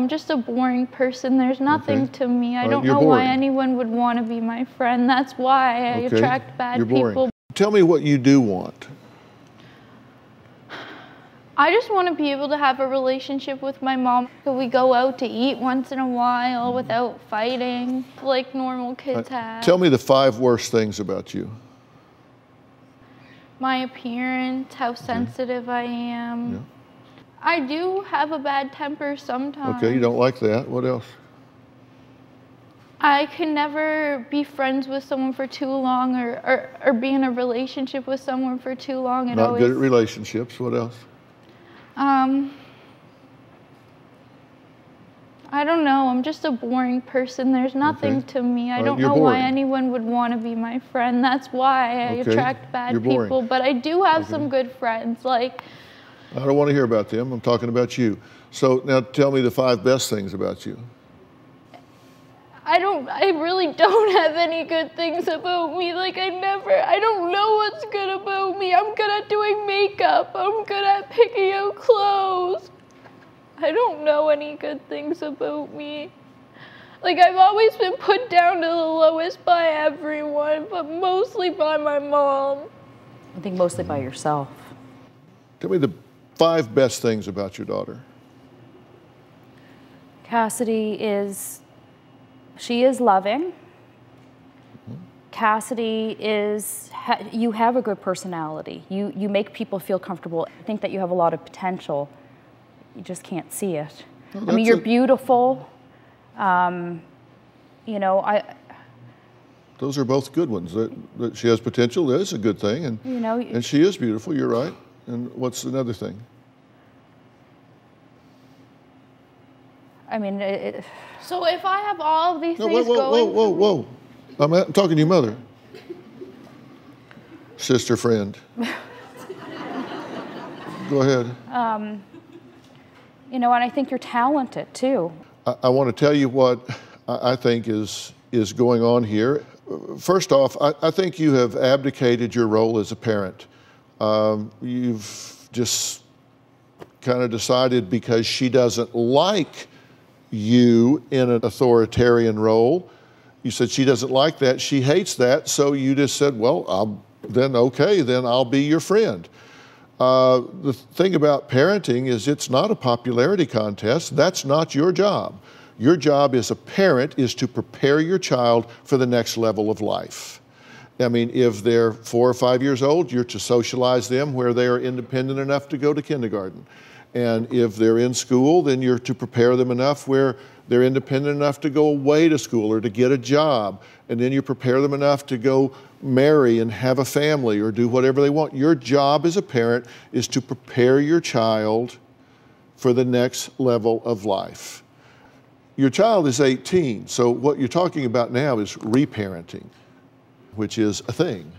I'm just a boring person. There's nothing Okay. to me. I right, don't know why anyone would want to be my friend. That's why I Okay, attract bad you're boring. people. Tell me what you do want. I just want to be able to have a relationship with my mom. Could we go out to eat once in a while without fighting like normal kids have? Uh, Tell me the five worst things about you. my appearance, how sensitive I am. Yeah. I do have a bad temper sometimes. Okay, you don't like that. What else? I can never be friends with someone for too long or, or, or be in a relationship with someone for too long. It Not always, good at relationships. What else? um, I don't know. I'm just a boring person. There's nothing Okay. to me. I right, don't know why anyone would want to be my friend. That's why I Okay, attract bad boring. people. But I do have some good friends. Like, I don't want to hear about them. I'm talking about you. So now tell me the five best things about you. I don't, I really don't have any good things about me. Like, I never, I don't know what's good about me. I'm good at doing makeup, I'm good at picking out clothes. I don't know any good things about me. Like, I've always been put down to the lowest by everyone, but mostly by my mom. I think mostly by yourself. Tell me the five best things about your daughter. Cassidy is, she is loving. Cassidy is, ha, you have a good personality. You, you make people feel comfortable. I think that you have a lot of potential. You just can't see it. I mean, you're a- beautiful. Um, you know, I, Those are both good ones. That, that she has potential. That is a good thing, and you know, and she is beautiful. You're right. And what's another thing? I mean, it, it, So if I have all of these No, whoa, things whoa, whoa, going whoa, for me- whoa. I'm, at, I'm talking to your mother. Sister friend. Go ahead. Um, you know, and I think you're talented too. I, I want to tell you what I, I think is is going on here. First off, I, I think you have abdicated your role as a parent. Um, you've just kind of decided because she doesn't like you in an authoritarian role. You said she doesn't like that, she hates that, so you just said, well, I'll, then okay, then I'll be your friend. Uh, the thing about parenting is it's not a popularity contest. That's not your job. Your job as a parent is to prepare your child for the next level of life. I mean, if they're four or five years old, you're to socialize them where they are independent enough to go to kindergarten. And if they're in school, then you're to prepare them enough where they're independent enough to go away to school or to get a job. And then you prepare them enough to go marry and have a family or do whatever they want. Your job as a parent is to prepare your child for the next level of life. Your child is 18, so what you're talking about now is reparenting, which is a thing.